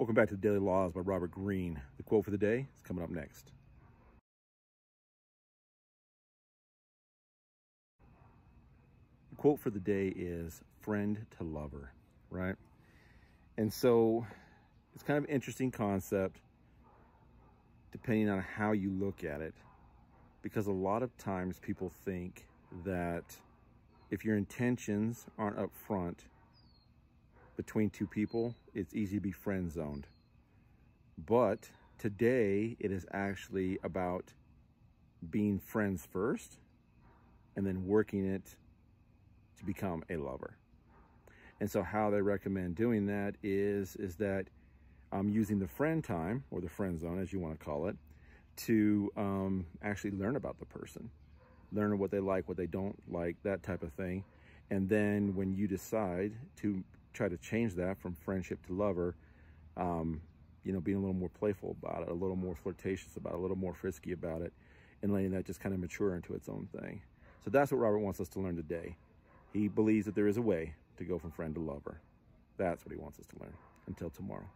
Welcome back to the Daily Laws by Robert Greene. The quote for the day is coming up next. The quote for the day is friend to lover, right? And so it's kind of an interesting concept depending on how you look at it. Because a lot of times people think that if your intentions aren't up front between two people, it's easy to be friend zoned. But today it is actually about being friends first and then working it to become a lover. And so how they recommend doing that is, is that I'm using the friend time or the friend zone, as you want to call it, to um, actually learn about the person, learn what they like, what they don't like, that type of thing. And then when you decide to try to change that from friendship to lover, um, you know, being a little more playful about it, a little more flirtatious about it, a little more frisky about it, and letting that just kind of mature into its own thing. So that's what Robert wants us to learn today. He believes that there is a way to go from friend to lover. That's what he wants us to learn. Until tomorrow.